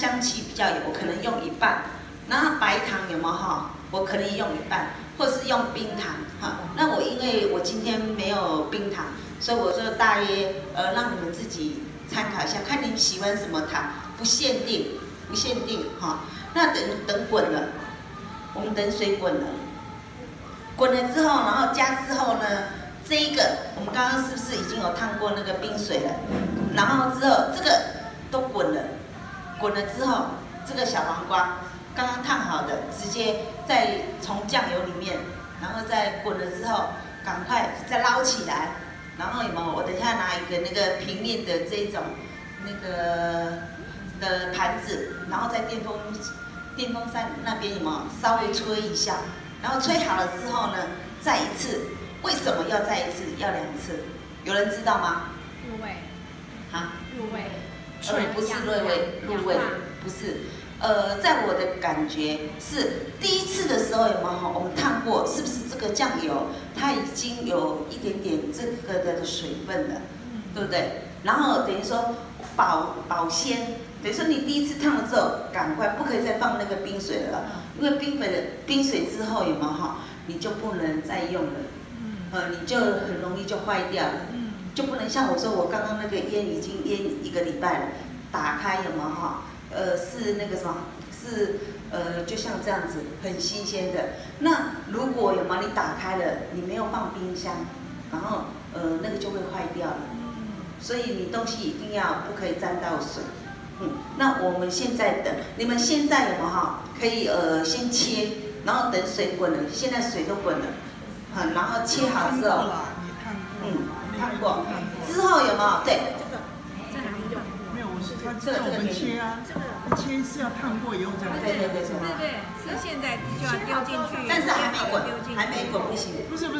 香气比较有，我可能用一半。然后白糖有没有哈？我可以用一半，或是用冰糖哈。那我因为我今天没有冰糖，所以我就大约呃让你们自己参考一下，看你喜欢什么糖，不限定，不限定哈。那等等滚了，我们等水滚了，滚了之后，然后加之后呢，这一个我们刚刚是不是已经有烫过那个冰水了？然后之后这个都滚了，滚了之后，这个小黄瓜刚刚烫好的，直接再从酱油里面，然后再滚了之后，赶快再捞起来，然后有没有？我等一下拿一个那个平面的这种那个的盘子，然后在电风。电风扇那边有没有稍微吹一下？然后吹好了之后呢，再一次。为什么要再一次？要两次？有人知道吗？入味。好？入味。呃，不是入味，入味不是。呃，在我的感觉是第一次的时候有没有？我们烫过，是不是这个酱油它已经有一点点这个的水分了，对不对？然后等于说保保鲜。等于说你第一次烫了之后，赶快不可以再放那个冰水了，因为冰水的冰水之后有没有哈，你就不能再用了，呃，你就很容易就坏掉了，就不能像我说我刚刚那个烟已经烟一个礼拜了，打开有没有哈？呃，是那个什么，是呃，就像这样子很新鲜的。那如果有吗？你打开了，你没有放冰箱，然后呃，那个就会坏掉了。所以你东西一定要不可以沾到水。嗯，那我们现在等，你们现在有没有哈？可以呃先切，然后等水滚了，现在水都滚了，好，然后切好之后，嗯，烫过，之后有没有？对，这个，在哪里用？没有，我是他这个我们切啊，这个切是要烫过以后再。对对对对对，是现在就要丢进去，但是还没滚，还没滚不行，不是不是。